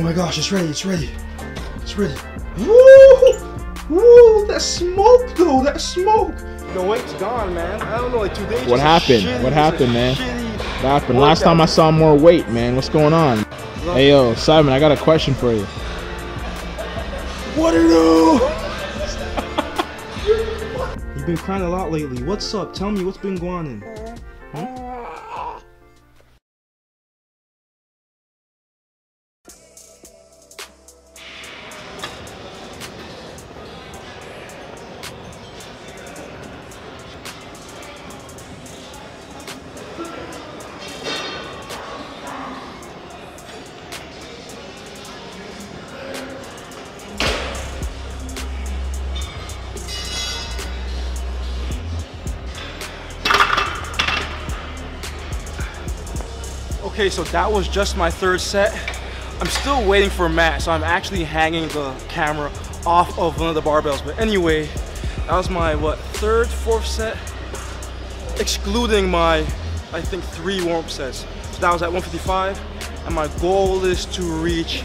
Oh my gosh, it's ready, it's ready. It's ready. Woo! Woo! That smoke though, that smoke. The weight's gone, man. I don't know, like today. What happened? What happened, man? What happened? Last time I saw more weight, man. What's going on? Hey yo, Simon, I got a question for you. What are you? You've been crying a lot lately. What's up? Tell me what's been going on. Okay, so that was just my third set. I'm still waiting for Matt, so I'm actually hanging the camera off of one of the barbells. But anyway, that was my, what, third, fourth set? Excluding my, I think, three warm-up sets. So that was at 155, and my goal is to reach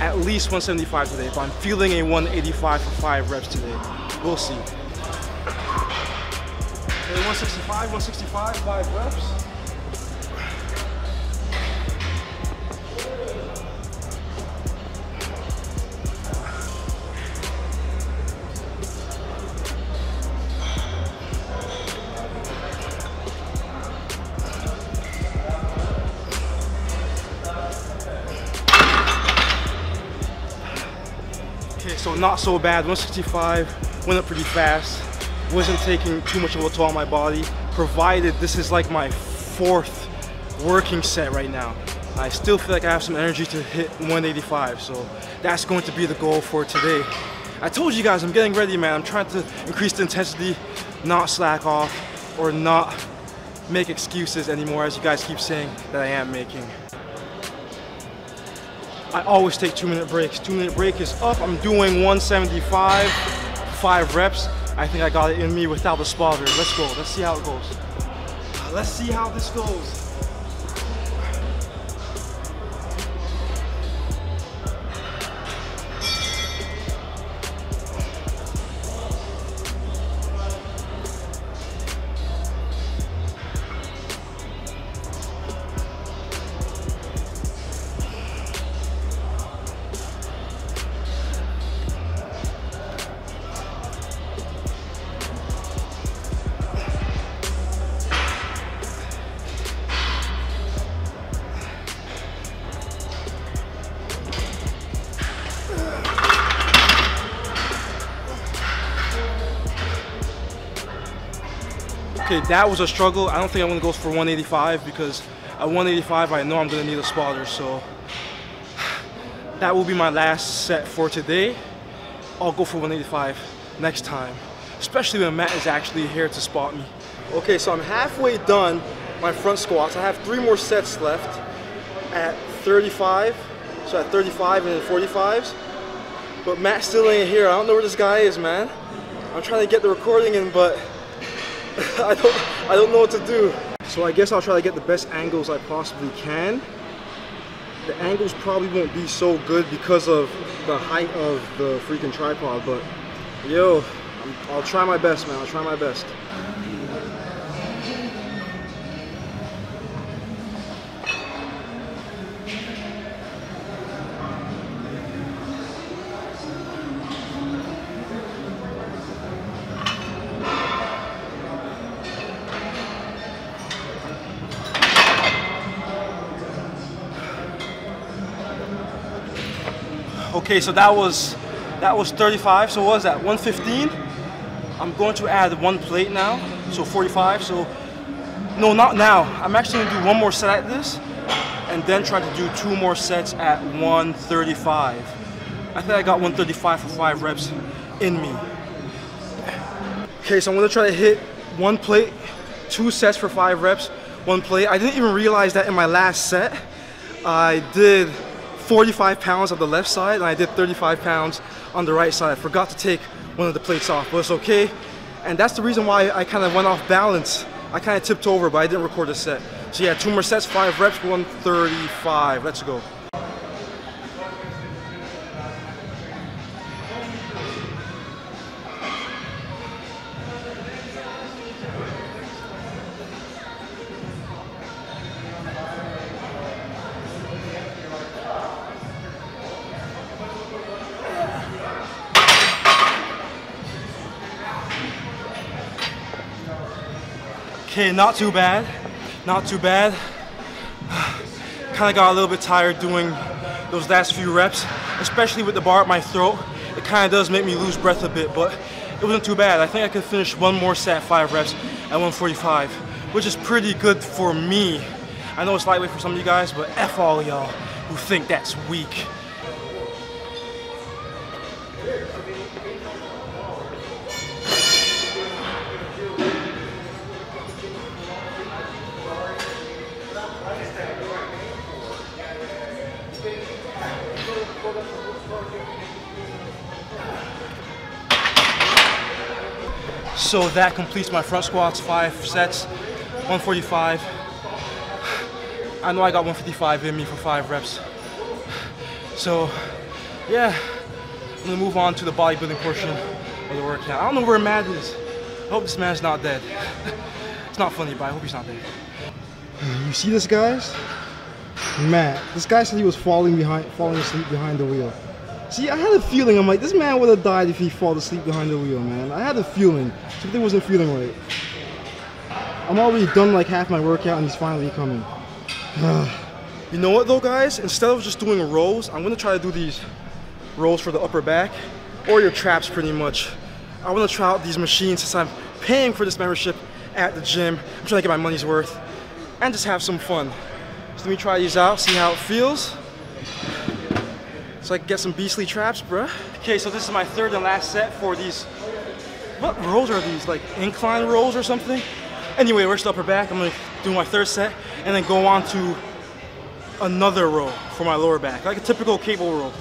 at least 175 today, If I'm feeling a 185 for five reps today. We'll see. Okay, 165, 165, five reps. Okay, so not so bad. 165, went up pretty fast. Wasn't taking too much of a toll on my body, provided this is like my fourth working set right now. I still feel like I have some energy to hit 185, so that's going to be the goal for today. I told you guys I'm getting ready, man. I'm trying to increase the intensity, not slack off, or not make excuses anymore, as you guys keep saying that I am making. I always take two minute breaks. Two minute break is up. I'm doing 175, five reps. I think I got it in me without the spotter. Let's go. Let's see how it goes. Let's see how this goes. Okay, that was a struggle. I don't think I'm gonna go for 185 because at 185 I know I'm gonna need a spotter. So that will be my last set for today. I'll go for 185 next time, especially when Matt is actually here to spot me. Okay, so I'm halfway done my front squats. I have three more sets left at 35. So at 35 and then 45s. But Matt still ain't here. I don't know where this guy is, man. I'm trying to get the recording in, but I don't I don't know what to do. So I guess I'll try to get the best angles I possibly can. The angles probably won't be so good because of the height of the freaking tripod, but yo, I'll try my best, man. I'll try my best. Okay, so that was that was 35. So what was that? 115. I'm going to add one plate now, so 45. So no, not now. I'm actually gonna do one more set at this, and then try to do two more sets at 135. I think I got 135 for five reps in me. Okay, so I'm gonna try to hit one plate, two sets for five reps, one plate. I didn't even realize that in my last set, I did 45 pounds on the left side and I did 35 pounds on the right side. I forgot to take one of the plates off, but it's okay. And that's the reason why I kind of went off balance. I kind of tipped over, but I didn't record the set. So yeah, two more sets, five reps, 135. Let's go. Okay, not too bad. Not too bad. Kind of got a little bit tired doing those last few reps, especially with the bar at my throat. It kind of does make me lose breath a bit, but it wasn't too bad. I think I could finish one more set, five reps at 145, which is pretty good for me. I know it's lightweight for some of you guys, but F all y'all who think that's weak. So that completes my front squats, five sets, 145. I know I got 155 in me for five reps. So, yeah, I'm gonna move on to the bodybuilding portion of the workout. I don't know where Matt is. I hope this man's not dead. it's not funny, but I hope he's not dead. You see this, guys? Matt, this guy said he was falling behind, falling asleep behind the wheel. See, I had a feeling. I'm like, this man would have died if he fell asleep behind the wheel, man. I had a feeling. Something wasn't feeling right. I'm already done like half my workout, and he's finally coming. You know what though, guys? Instead of just doing rows, I'm gonna try to do these rows for the upper back or your traps pretty much. I wanna try out these machines since I'm paying for this membership at the gym. I'm trying to get my money's worth and just have some fun. So let me try these out, see how it feels. So I can get some beastly traps, bruh. Okay, so this is my third and last set for these. What rows are these? Like incline rows or something? Anyway, we're still upper back. I'm gonna do my third set and then go on to another row for my lower back, like a typical cable row.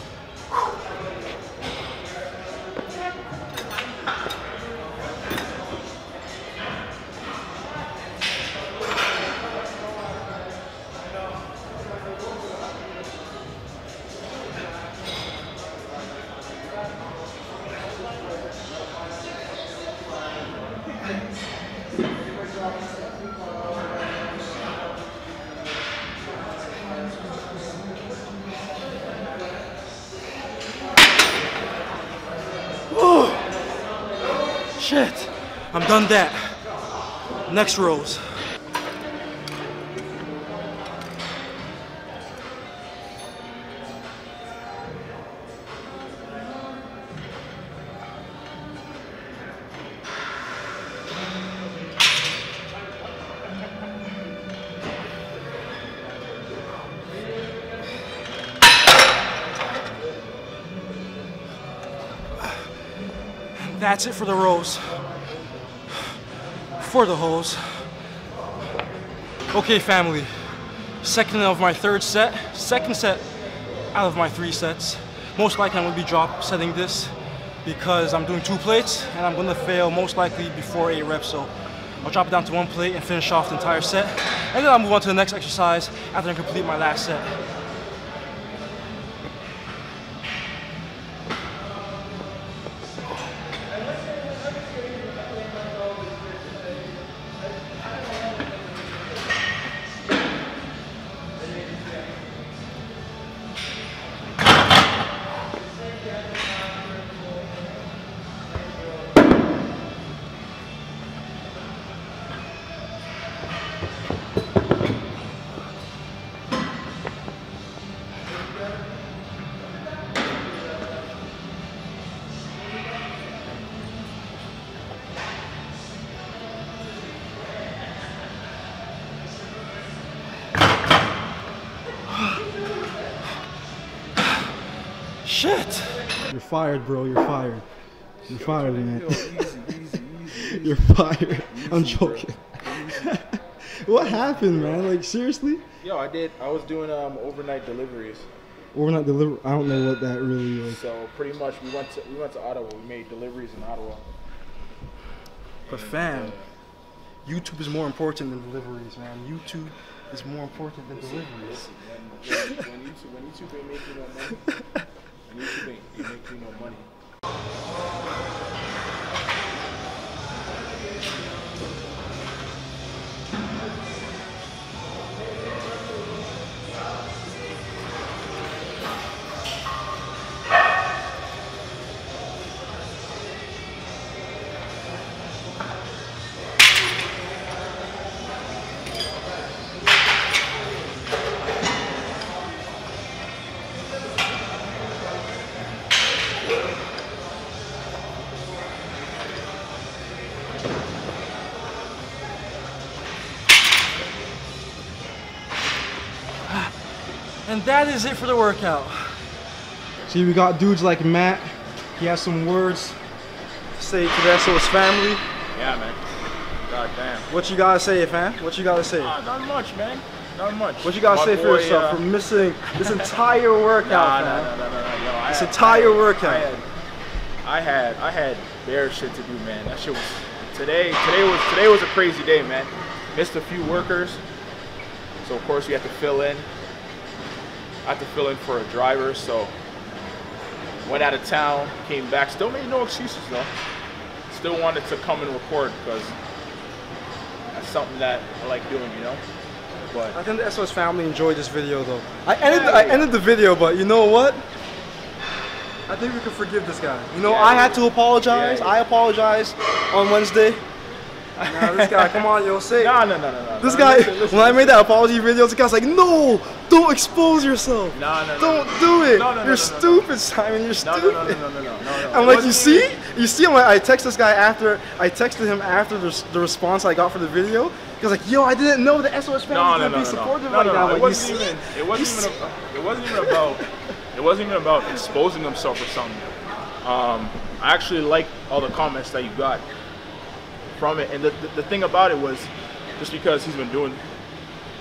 Shit, I'm done that. Next rows. That's it for the rows. For the hose. Okay, family. Second of my third set. Second set out of my three sets. Most likely I'm gonna be drop setting this because I'm doing two plates and I'm gonna fail most likely before eight reps. So I'll drop it down to one plate and finish off the entire set. And then I'll move on to the next exercise after I complete my last set. Fired, bro. You're fired. You're fired, man. Yo, easy, easy, easy. You're fired. I'm joking. what happened, man? Like seriously? Yo, I did. I was doing um overnight deliveries. We're not deliver. I don't know what that really is. So pretty much we went to we went to Ottawa. We made deliveries in Ottawa. But fam, YouTube is more important than deliveries, man. YouTube is more important than deliveries. Listen, when, when YouTube when YouTube ain't making no money, when YouTube ain't, ain't making no money. And that is it for the workout. See, we got dudes like Matt. He has some words to say to that, so his family. Yeah, man. God damn. What you gotta say, fam? What you gotta say? Uh, not much, man. Not much. What you gotta My say boy, for yourself uh... for missing this entire workout, nah, man? Nah, nah, nah, nah, nah. Yo, I this had, entire I had, workout. I had, I had, I had bare shit to do, man. That shit was today. Today was today was a crazy day, man. Missed a few workers, so of course we had to fill in. I had to fill in for a driver, so went out of town, came back. Still made no excuses though. Still wanted to come and record because that's something that I like doing, you know. But I think the SOS family enjoyed this video though. I ended Yeah, I ended the video, but you know what? I think we can forgive this guy. You know, Yeah, I had to apologize. Yeah, yeah. I apologized on Wednesday. Nah, this guy, come on, yo, say. no, no, no, no, no. This no, guy, listen, listen, when I made that apology video, this guy's like, no, don't expose yourself. No, no, no, Don't no, do it. No, no, no, you're no, no, stupid, Simon. You're stupid. no, no, no, no, no, no, no. I'm like, you see? You see, I'm like, I text this guy after, I texted him after the, the response I got for the video. Was like, yo, I didn't know the SOS family No, was no, gonna no, be supportive right no, now. no. Like, It wasn't even. It wasn't even. About, it wasn't even about. It wasn't even about exposing himself or something. Um, I actually like all the comments that you got from it, and the, the, the thing about it was just because he's been doing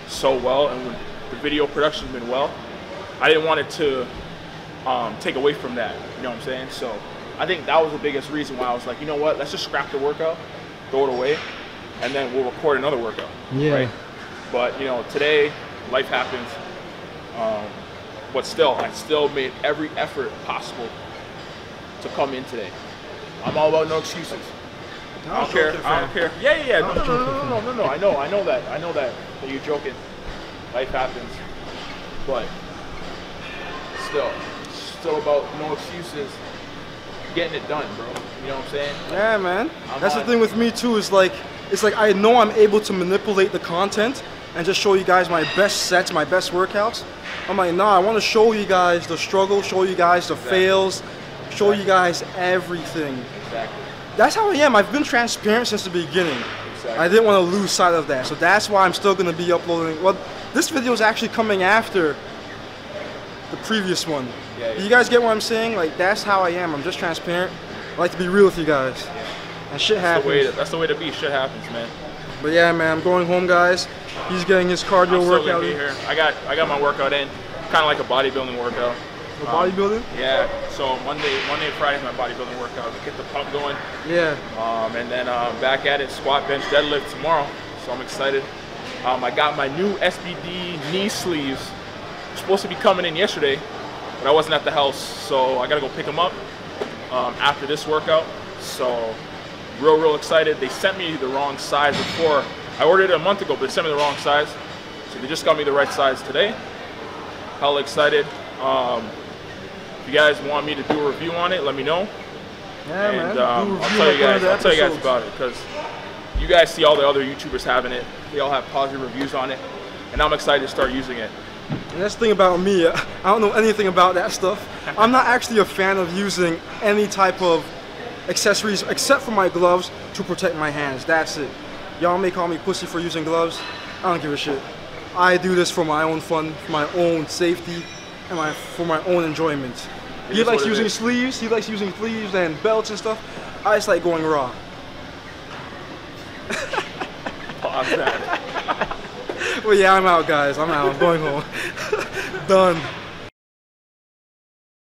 so well and the video production's been well, I didn't want it to um, take away from that. You know what I'm saying? So I think that was the biggest reason why I was like, you know what? Let's just scrap the workout, throw it away, and then we'll record another workout. Yeah. Right? But you know, today life happens. Um, but still, I still made every effort possible to come in today. I'm all about no excuses. I don't care. I don't care. Yeah, yeah, yeah. No, no, no, no, no, no, no. I know, I know that. I know that. That you're joking. Life happens. But still, still about no excuses. Getting it done, bro. You know what I'm saying? Yeah, man. I'm That's the thing with me too. Is like, it's like I know I'm able to manipulate the content and just show you guys my best sets, my best workouts. I'm like, nah, I want to show you guys the struggle, show you guys the fails, show you guys everything. Exactly. That's how I am. I've been transparent since the beginning. Exactly. I didn't want to lose sight of that, so that's why I'm still gonna be uploading. Well, this video is actually coming after the previous one. Yeah, yeah. You guys get what I'm saying? Like that's how I am. I'm just transparent. I like to be real with you guys. And shit That's happens. the way. To, that's the way to be. Shit happens, man. But yeah, man, I'm going home, guys. He's getting his cardio workout. in. here. I got I got my workout in, kind of like a bodybuilding workout. For bodybuilding? Yeah. So Monday Monday and Friday is my bodybuilding workout. Get the pump going, Yeah. um, and then uh, back at it, squat, bench, deadlift tomorrow. So I'm excited. Um, I got my new SBD knee sleeves. Supposed to be coming in yesterday, but I wasn't at the house, so I gotta go pick them up um, after this workout. So real, real excited. They sent me the wrong size before. I ordered it a month ago, but they sent me the wrong size. So they just got me the right size today. Hella excited. Um, if you guys want me to do a review on it, let me know. Yeah, and um, I'll tell you like one of guys. I'll tell you guys about it because you guys see all the other YouTubers having it. They all have positive reviews on it, and I'm excited to start using it. And that's the thing about me. I don't know anything about that stuff. I'm not actually a fan of using any type of accessories except for my gloves to protect my hands. That's it. Y'all may call me pussy for using gloves. I don't give a shit. I do this for my own fun, for my own safety, and my for my own enjoyment. It He likes using is. sleeves. He likes using sleeves and belts and stuff. I just like going raw. Pause that. Well, yeah, I'm out, guys. I'm out. I'm going home. Done.